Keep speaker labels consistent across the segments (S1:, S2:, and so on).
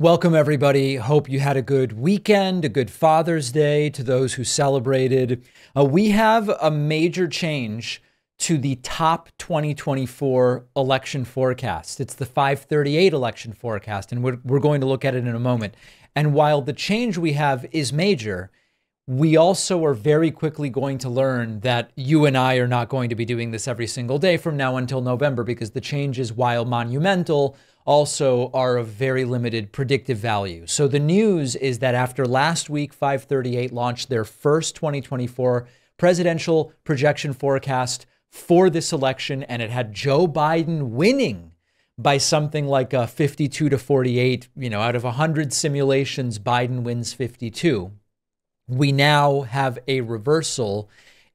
S1: Welcome, everybody. Hope you had a good weekend, a good Father's Day to those who celebrated. Uh, we have a major change to the top 2024 election forecast. It's the 538 election forecast, and we're, we're going to look at it in a moment. And while the change we have is major, we also are very quickly going to learn that you and I are not going to be doing this every single day from now until November because the changes, while monumental, also are of very limited predictive value. So the news is that after last week, 538 launched their first 2024 presidential projection forecast for this election, and it had Joe Biden winning by something like a 52 to 48. You know, out of 100 simulations, Biden wins 52. We now have a reversal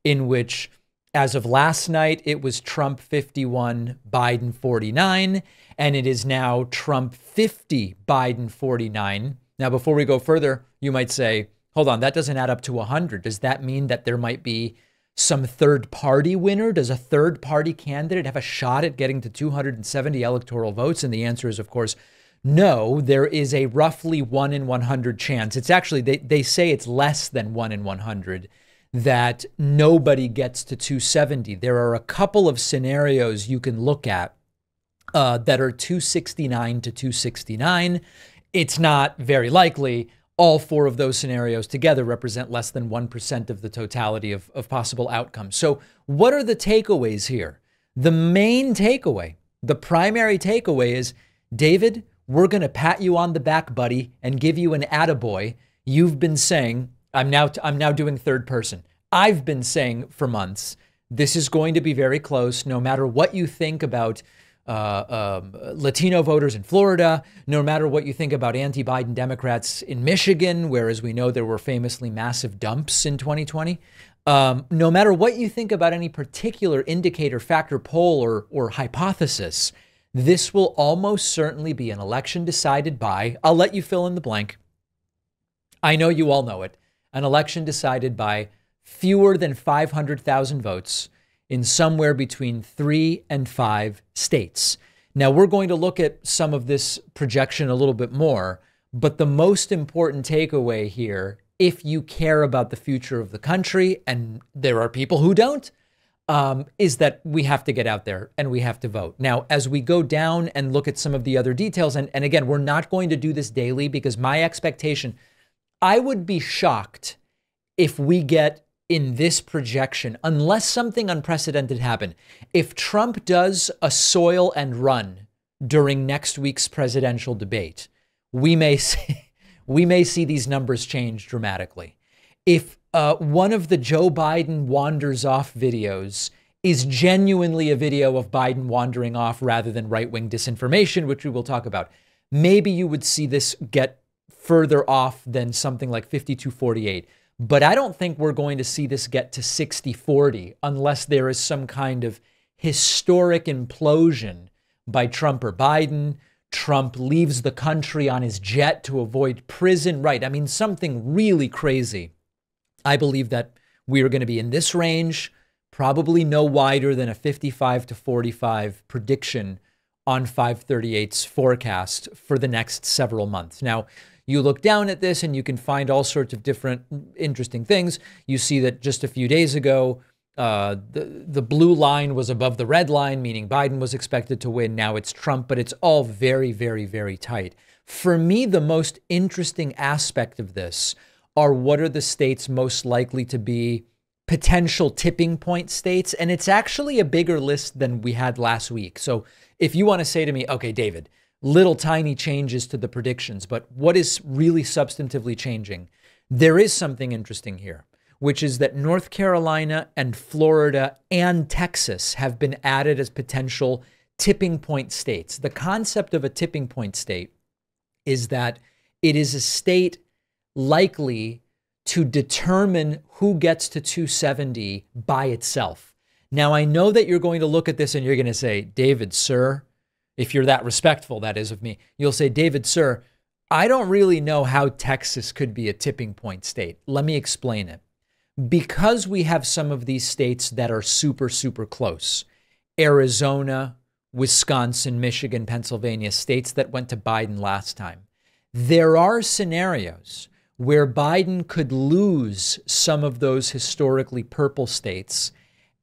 S1: in which, as of last night, it was Trump 51, Biden 49 and it is now Trump 50, Biden 49. Now, before we go further, you might say, hold on, that doesn't add up to 100. Does that mean that there might be some third party winner? Does a third party candidate have a shot at getting to 270 electoral votes? And the answer is, of course, no. There is a roughly 1 in 100 chance. It's actually, they, they say it's less than 1 in 100 that nobody gets to 270. There are a couple of scenarios you can look at uh, that are 269 to 269. It's not very likely. All four of those scenarios together represent less than 1% of the totality of, of possible outcomes. So, what are the takeaways here? The main takeaway, the primary takeaway is David, we're going to pat you on the back, buddy, and give you an attaboy. You've been saying, I'm now, t- I'm now doing third person. I've been saying for months, this is going to be very close, no matter what you think about uh, um, Latino voters in Florida, no matter what you think about anti Biden Democrats in Michigan, whereas we know there were famously massive dumps in 2020. Um, no matter what you think about any particular indicator, factor, poll, or, or hypothesis, this will almost certainly be an election decided by, I'll let you fill in the blank. I know you all know it. An election decided by fewer than 500,000 votes in somewhere between three and five states. Now, we're going to look at some of this projection a little bit more, but the most important takeaway here, if you care about the future of the country, and there are people who don't, um, is that we have to get out there and we have to vote. Now, as we go down and look at some of the other details, and, and again, we're not going to do this daily because my expectation, I would be shocked if we get in this projection, unless something unprecedented happened, if Trump does a soil and run during next week's presidential debate, we may see, we may see these numbers change dramatically. If uh, one of the Joe Biden wanders off videos is genuinely a video of Biden wandering off rather than right wing disinformation, which we will talk about, maybe you would see this get further off than something like 5248. But I don't think we're going to see this get to 60 40 unless there is some kind of historic implosion by Trump or Biden. Trump leaves the country on his jet to avoid prison. Right. I mean, something really crazy. I believe that we are going to be in this range, probably no wider than a 55 to 45 prediction on 538's forecast for the next several months. Now, you look down at this and you can find all sorts of different interesting things. You see that just a few days ago, uh, the the blue line was above the red line, meaning Biden was expected to win. Now it's Trump, but it's all very, very, very tight. For me, the most interesting aspect of this are what are the states most likely to be potential tipping point states, and it's actually a bigger list than we had last week. So if you want to say to me, okay, David, little tiny changes to the predictions, but what is really substantively changing? There is something interesting here, which is that North Carolina and Florida and Texas have been added as potential tipping point states. The concept of a tipping point state is that it is a state likely to determine who gets to 270 by itself. Now, I know that you're going to look at this and you're going to say, David, sir, if you're that respectful, that is, of me, you'll say, David, sir, I don't really know how Texas could be a tipping point state. Let me explain it. Because we have some of these states that are super, super close Arizona, Wisconsin, Michigan, Pennsylvania, states that went to Biden last time, There are scenarios where Biden could lose some of those historically purple states.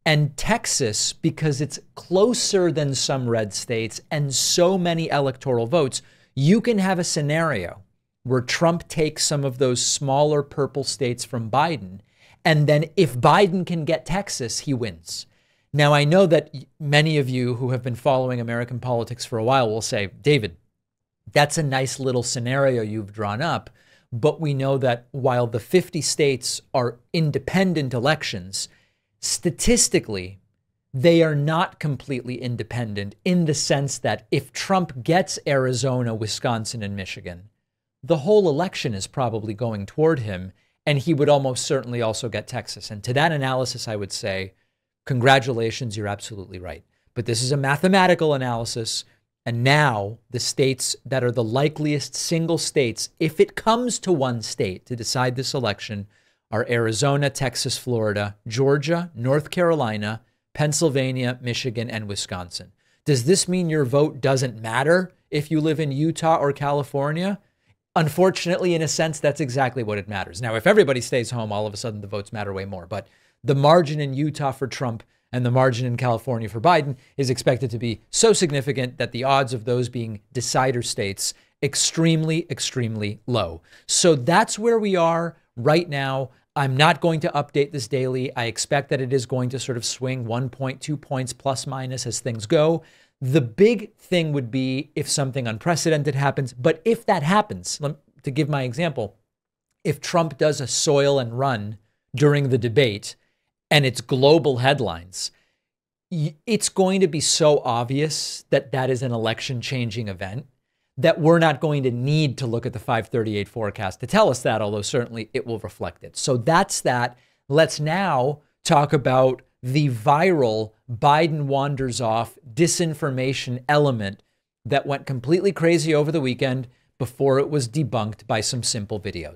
S1: And Texas, because it's closer than some red states and so many electoral votes, you can have a scenario where Trump takes some of those smaller purple states from Biden. And then if Biden can get Texas, he wins. Now, I know that many of you who have been following American politics for a while will say, David, that's a nice little scenario you've drawn up. But we know that while the 50 states are independent elections, statistically, they are not completely independent in the sense that if Trump gets Arizona, Wisconsin, and Michigan, the whole election is probably going toward him, and he would almost certainly also get Texas. And to that analysis, I would say, congratulations, you're absolutely right. But this is a mathematical analysis. And now the states that are the likeliest single states, if it comes to one state to decide this election, are Arizona, Texas, Florida, Georgia, North Carolina, Pennsylvania, Michigan, and Wisconsin. Does this mean your vote doesn't matter if you live in Utah or California? Unfortunately, in a sense, that's exactly what it matters. Now, if everybody stays home, all of a sudden the votes matter way more. But the margin in Utah for Trump and the margin in California for Biden is expected to be so significant that the odds of those being decider states extremely extremely low. So that's where we are right now. I'm not going to update this daily. I expect that it is going to sort of swing 1.2 points plus minus as things go. The big thing would be if something unprecedented happens, but if that happens, to give my example, if Trump does a soil and run during the debate and it's global headlines, it's going to be so obvious that that is an election changing event that we're not going to need to look at the 538 forecast to tell us that, although certainly it will reflect it. So that's that. Let's now talk about the viral Biden wanders off disinformation element that went completely crazy over the weekend before it was debunked by some simple videos.